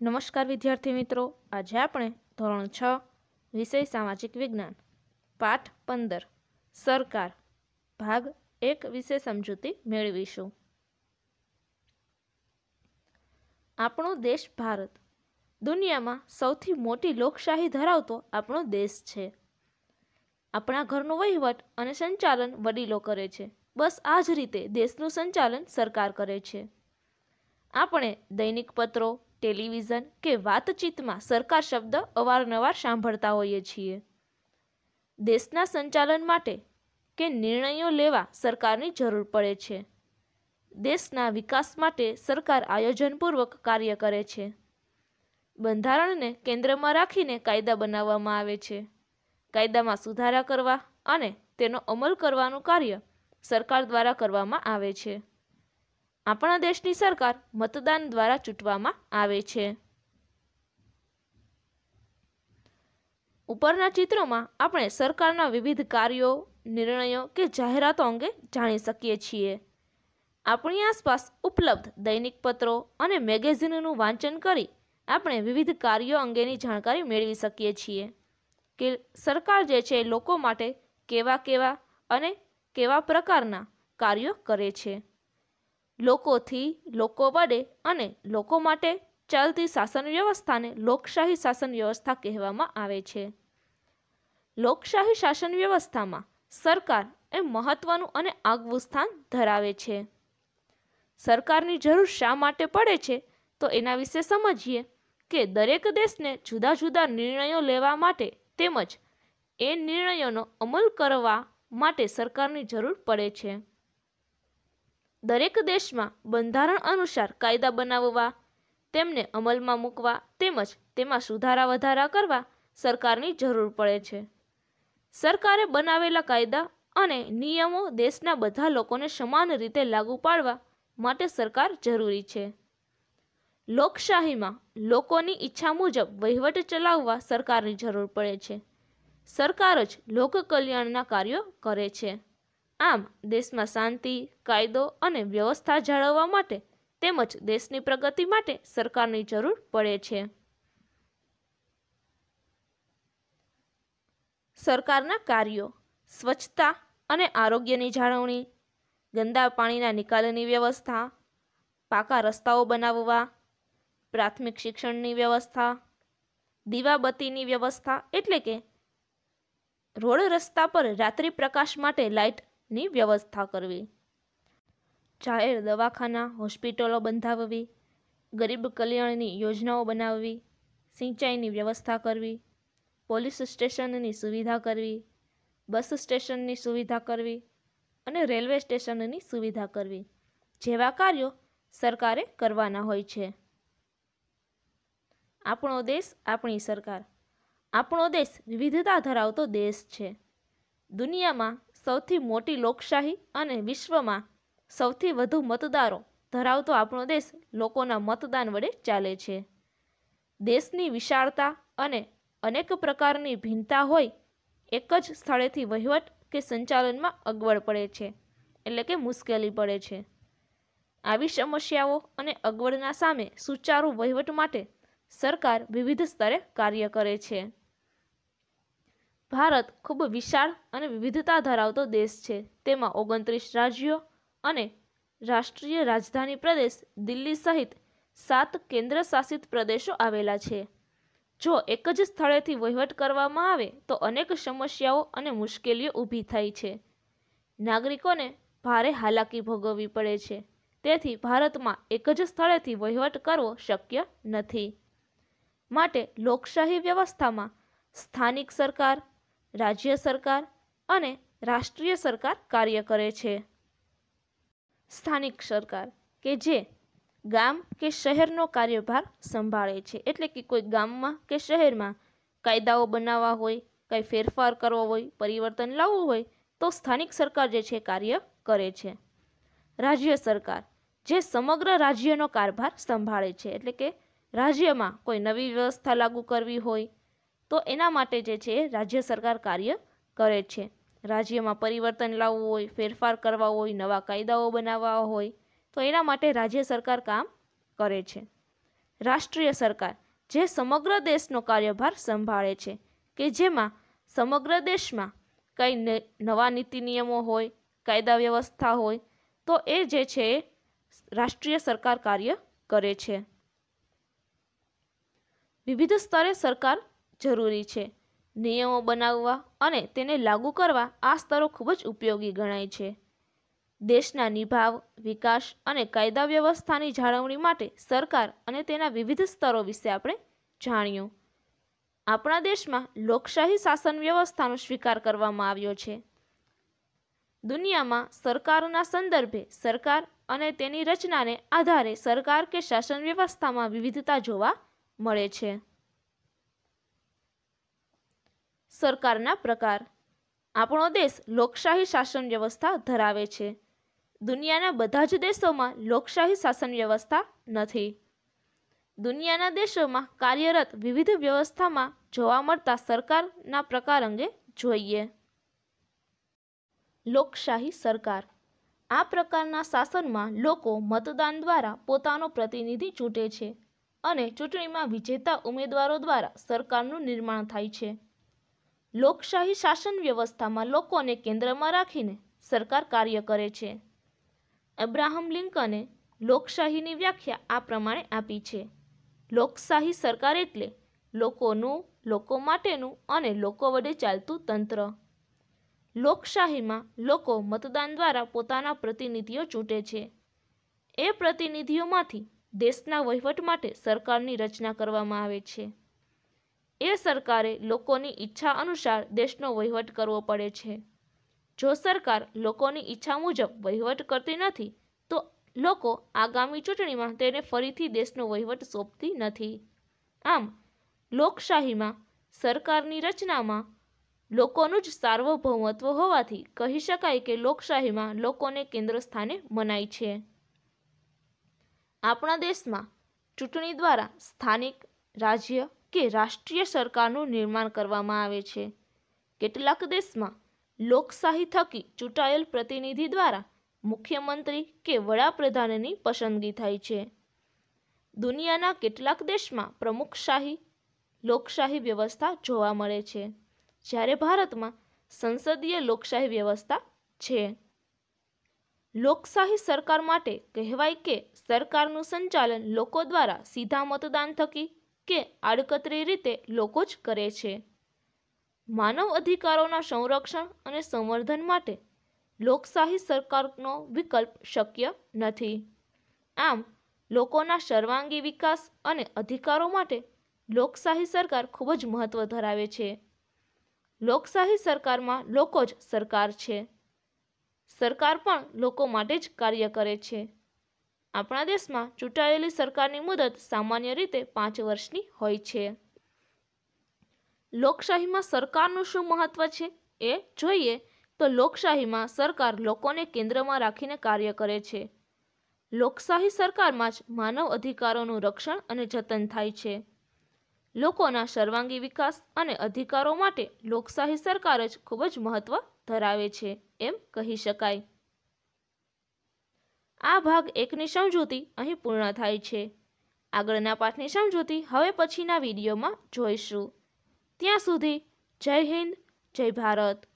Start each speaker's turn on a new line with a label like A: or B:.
A: નમસ્કાર વિદ્યાર્થી મિત્રો, આજે આપણે ધોરણ છ, વિષય સામાજિક વિજ્ઞાન, પાઠ પંદર, સરકાર, ભાગ એક વિશે સમજૂતી મેળવીશું. આપણો દેશ ભારત, દુનિયામાં સૌથી મોટી લોકશાહી ધરાવતો આપણો દેશ છે. આપણા ઘરનો વહીવટ અને સંચાલન વડીલો કરે છે. બસ આ જ રીતે દેશનું સંચાલન સરકાર કરે છે. આપણે દૈનિક પત્રો ટેલિવિઝન કે વાતચીતમાં સરકાર શબ્દ અવારનવાર સાંભળતા હોઈએ છીએ. દેશના સંચાલન માટે કે નિર્ણયો લેવા સરકારની જરૂર પડે છે. દેશના વિકાસ માટે સરકાર આયોજનપૂર્વક કાર્ય કરે છે. બંધારણને કેન્દ્રમાં રાખીને કાયદા બનાવવામાં આવે છે. કાયદામાં સુધારા કરવા અને તેનો અમલ કરવાનું કાર્ય સરકાર દ્વારા કરવામાં આવે છે. આપણા દેશની સરકાર મતદાન દ્વારા ચૂંટવામાં આવે છે. ઉપરના ચિત્રોમાં આપણે સરકારના વિવિધ કાર્યો, નિર્ણયો કે જાહેરાતો અંગે જાણી શકીએ છીએ. આપણી આસપાસ ઉપલબ્ધ દૈનિક પત્રો અને મેગેઝિનનું વાંચન કરી આપણે વિવિધ કાર્યો અંગેની જાણકારી મેળવી શકીએ છીએ. કે સરકાર જે છે લોકો માટે કેવા કેવા અને કેવા પ્રકારના કાર્યો કરે છે. લોકોથી લોકો વડે અને લોકો માટે ચાલતી શાસન વ્યવસ્થાને લોકશાહી શાસન વ્યવસ્થા કહેવામાં આવે છે. લોકશાહી શાસન વ્યવસ્થામાં સરકાર એ મહત્વનું અને આગવું સ્થાન ધરાવે છે. સરકારની જરૂર શા માટે પડે છે તો એના વિશે સમજીએ કે દરેક દેશને જુદા જુદા નિર્ણયો લેવા માટે તેમજ એ નિર્ણયોનો અમલ કરવા માટે સરકારની જરૂર પડે છે. દરેક દેશમાં બંધારણ અનુસાર કાયદા બનાવવા, તેમને અમલમાં મૂકવા તેમજ તેમાં સુધારા વધારા કરવા સરકારની જરૂર પડે છે. સરકારે બનાવેલા કાયદા અને નિયમો દેશના બધા લોકોને સમાન રીતે લાગુ પાડવા માટે સરકાર જરૂરી છે. લોકશાહીમાં લોકોની ઈચ્છા મુજબ વહીવટ ચલાવવા સરકારની જરૂર પડે છે. સરકાર જ લોકકલ્યાણના કાર્યો કરે છે. આમ દેશમાં શાંતિ, કાયદો અને વ્યવસ્થા જાળવવા માટે તેમજ દેશની પ્રગતિ માટે સરકારની જરૂર પડે છે. સરકારના કાર્યો, સ્વચ્છતા અને આરોગ્યની જાળવણી, ગંદા પાણીના નિકાલની વ્યવસ્થા, પાકા રસ્તાઓ બનાવવા, પ્રાથમિક શિક્ષણની વ્યવસ્થા, દીવાબત્તીની વ્યવસ્થા એટલે કે રોડ રસ્તા પર રાત્રિ પ્રકાશ માટે લાઇટની વ્યવસ્થા કરવી. જાહેર દવાખાના, હોસ્પિટલો બંધાવવી, ગરીબ કલ્યાણની યોજનાઓ બનાવવી, સિંચાઈની વ્યવસ્થા કરવી, પોલીસ સ્ટેશનની સુવિધા કરવી, બસ સ્ટેશનની સુવિધા કરવી અને રેલવે સ્ટેશનની સુવિધા કરવી. જેવા કાર્યો સરકારે કરવાના હોય છે. આપણો દેશ આપણી સરકાર. આપણો દેશ વિવિધતા ધરાવતો દેશ છે. દુનિયામાં સૌથી મોટી લોકશાહી અને વિશ્વમાં સૌથી વધુ મતદારો ધરાવતો આપણો દેશ લોકોના મતદાન વડે ચાલે છે. દેશની વિશાળતા અને અનેક પ્રકારની ભિન્નતા હોય એક જ સ્થળેથી વહીવટ કે સંચાલનમાં અગવડ પડે છે, એટલે કે મુશ્કેલી પડે છે. આવી સમસ્યાઓ અને અગવડના સામે સુચારુ વહીવટ માટે સરકાર વિવિધ સ્તરે કાર્ય કરે છે. ભારત ખૂબ વિશાળ અને વિવિધતા ધરાવતો દેશ છે. તેમાં ઓગણત્રીસ રાજ્યો અને રાષ્ટ્રીય રાજધાની પ્રદેશ દિલ્હી સહિત સાત કેન્દ્ર શાસિત પ્રદેશો આવેલા છે. જો એક જ સ્થળેથી વહીવટ કરવામાં આવે, તો અનેક સમસ્યાઓ અને મુશ્કેલીઓ ઊભી થાય છે. નાગરિકોને ભારે હાલાકી ભોગવવી પડે છે. તેથી ભારતમાં એક જ સ્થળેથી વહીવટ કરવો શક્ય નથી. માટે લોકશાહી વ્યવસ્થામાં સ્થાનિક સરકાર રાજ્ય સરકાર અને રાષ્ટ્રીય સરકાર કાર્ય કરે છે. સ્થાનિક સરકાર કે જે ગામ કે શહેરનો કાર્યભાર સંભાળે છે. એટલે કે કોઈ ગામમાં કે શહેરમાં કાયદાઓ બનાવવા હોય, કંઈ ફેરફાર કરવો હોય, પરિવર્તન લાવવું હોય, તો સ્થાનિક સરકાર જે છે કાર્ય કરે છે. રાજ્ય સરકાર જે સમગ્ર રાજ્યનો કારભાર સંભાળે છે. એટલે કે રાજ્યમાં કોઈ નવી વ્યવસ્થા લાગુ કરવી હોય તો એના માટે જે છે, રાજ્ય સરકાર કાર્ય કરે છે. રાજ્યમાં પરિવર્તન લાવવું હોય, ફેરફાર કરવા હોય, નવા કાયદાઓ બનાવવા હોય, તો એના માટે રાજ્ય સરકાર કામ કરે છે. રાષ્ટ્રીય સરકાર, જે સમગ્ર દેશનો કાર્યભાર સંભાળે છે, કે જેમાં સમગ્ર દેશમાં કંઈ નવા નીતિ નિયમો હોય, કાયદા વ્યવસ્થા હોય, તો એ જે છે, રાષ્ટ્રીય સરકાર કાર્ય કરે છે. વિવિધ સ્તરે સરકાર જરૂરી છે. નિયમો બનાવવા અને તેને લાગુ કરવા આ સ્તરો ખૂબ જ ઉપયોગી ગણાય છે. દેશના નિભાવ, વિકાસ અને કાયદા વ્યવસ્થાની જાળવણી માટે સરકાર અને તેના વિવિધ સ્તરો વિશે આપણે જાણ્યું. આપણા દેશમાં લોકશાહી શાસન વ્યવસ્થાનો સ્વીકાર કરવામાં આવ્યો છે. દુનિયામાં સરકારોના સંદર્ભે સરકાર અને તેની રચનાને આધારે સરકાર કે શાસન વ્યવસ્થામાં વિવિધતા જોવા મળે છે. સરકારના પ્રકાર. આપણો દેશ લોકશાહી શાસન વ્યવસ્થા ધરાવે છે. દુનિયાના બધા જ દેશોમાં લોકશાહી શાસન વ્યવસ્થા નથી. દુનિયાના દેશોમાં કાર્યરત વિવિધ વ્યવસ્થામાં જોવા મળતા સરકારના પ્રકાર અંગે જોઈએ. લોકશાહી સરકાર. આ પ્રકારના શાસનમાં લોકો મતદાન દ્વારા પોતાનો પ્રતિનિધિ ચૂંટે છે અને ચૂંટણીમાં વિજેતા ઉમેદવારો દ્વારા સરકારનું નિર્માણ થાય છે. લોકશાહી શાસન વ્યવસ્થામાં લોકોને કેન્દ્રમાં રાખીને સરકાર કાર્ય કરે છે. અબ્રાહમ લિંકને લોકશાહીની વ્યાખ્યા આ પ્રમાણે આપી છે. લોકશાહી સરકાર એટલે લોકોનું, લોકો માટેનું અને લોકો વડે ચાલતું તંત્ર. લોકશાહીમાં લોકો મતદાન દ્વારા પોતાના પ્રતિનિધિઓ ચૂંટે છે. એ પ્રતિનિધિઓમાંથી દેશના વહીવટ માટે સરકારની રચના કરવામાં આવે છે. એ સરકારે લોકોની ઈચ્છા અનુસાર દેશનો વહીવટ કરવો પડે છે. જો સરકાર લોકોની ઈચ્છા મુજબ વહીવટ કરતી નથી, તો લોકો આગામી ચૂંટણીમાં તેને ફરીથી દેશનો વહીવટ સોંપતી નથી. આમ, લોકશાહીમાં સરકારની રચનામાં લોકોનું જ સાર્વભૌમત્વ હોવાથી કહી શકાય કે લોકશાહીમાં લોકોને કેન્દ્ર સ્થાને મનાય છે. આપણા દેશમાં ચૂંટણી દ્વારા સ્થાનિક, રાજ્ય કે રાષ્ટ્રીય સરકારનું નિર્માણ કરવામાં આવે છે. કેટલાક દેશમાં લોકશાહી થકી ચૂંટાયેલ પ્રતિનિધિ દ્વારા મુખ્યમંત્રી કે વડાપ્રધાનની પસંદગી થાય છે. દુનિયાના કેટલાક દેશમાં પ્રમુખશાહી લોકશાહી વ્યવસ્થા જોવા મળે છે, જ્યારે ભારતમાં સંસદીય લોકશાહી વ્યવસ્થા છે. લોકશાહી સરકાર માટે કહેવાય કે સરકારનું સંચાલન લોકો દ્વારા સીધા મતદાન થકી કે આડકતરી રીતે લોકો જ કરે છે. માનવ અધિકારોના સંરક્ષણ અને સંવર્ધન માટે લોકશાહી સરકારનો વિકલ્પ શક્ય નથી. આમ, લોકોના સર્વાંગી વિકાસ અને અધિકારો માટે લોકશાહી સરકાર ખૂબ જ મહત્વ ધરાવે છે. લોકશાહી સરકારમાં લોકો જ સરકાર છે. સરકાર પણ લોકો માટે જ કાર્ય કરે છે. આપણા દેશમાં ચૂંટાયેલી સરકારની મુદત સામાન્ય રીતે પાંચ વર્ષની હોય છે. લોકશાહીમાં સરકારનું શું મહત્વ છે એ જોઈએ તો લોકશાહીમાં સરકાર લોકોને કેન્દ્રમાં રાખીને કાર્ય કરે છે. લોકશાહી સરકારમાં જ માનવ અધિકારોનું રક્ષણ અને જતન થાય છે. લોકોના સર્વાંગી વિકાસ અને અધિકારો માટે લોકશાહી સરકાર જ ખૂબ જ મહત્વ ધરાવે છે, એમ કહી શકાય. આ ભાગ એકની સમજૂતી અહીં પૂર્ણ થાય છે. આગળના પાઠની સમજૂતી હવે પછીના વિડીયોમાં જોઈશું. ત્યાં સુધી જય હિન્દ, જય ભારત.